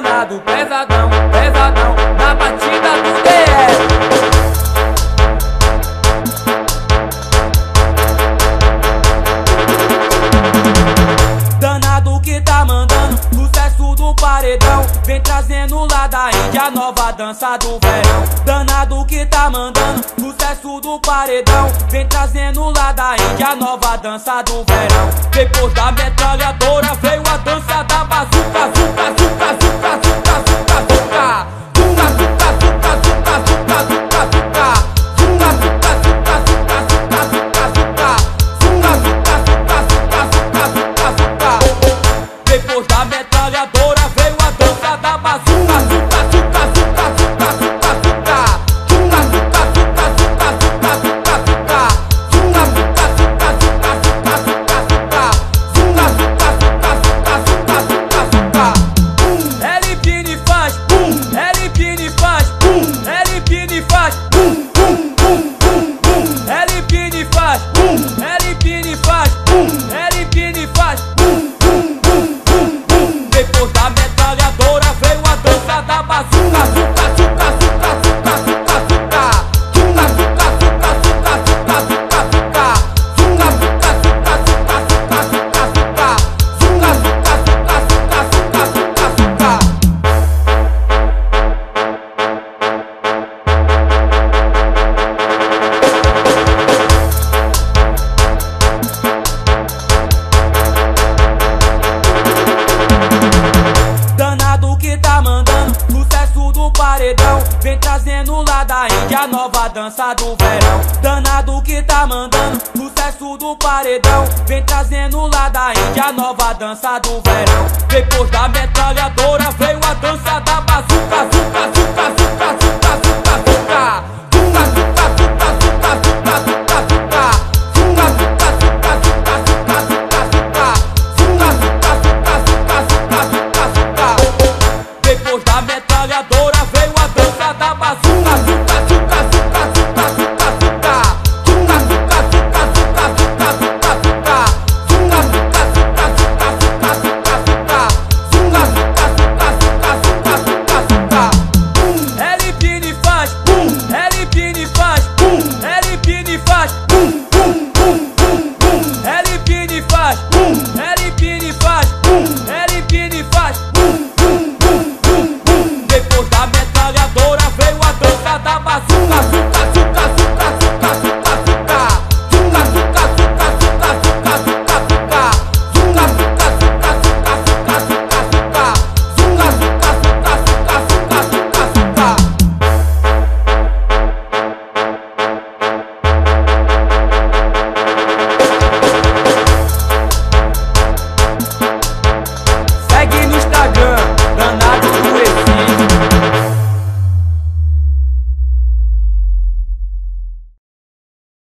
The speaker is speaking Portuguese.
danado, pesadão, pesadão, na batida do DR. Danado que tá mandando, sucesso do paredão. Vem trazendo lá da Índia a nova dança do verão. Danado que tá mandando, sucesso do paredão. Vem trazendo lá da Índia a nova dança do verão. Depois da metralhadora veio a dança da bazuca, zuca, zuca. Boom. da Índia, nova dança do verão. Danado que tá mandando, sucesso do paredão. Vem trazendo lá da Índia, nova dança do verão. Depois da metralha azul.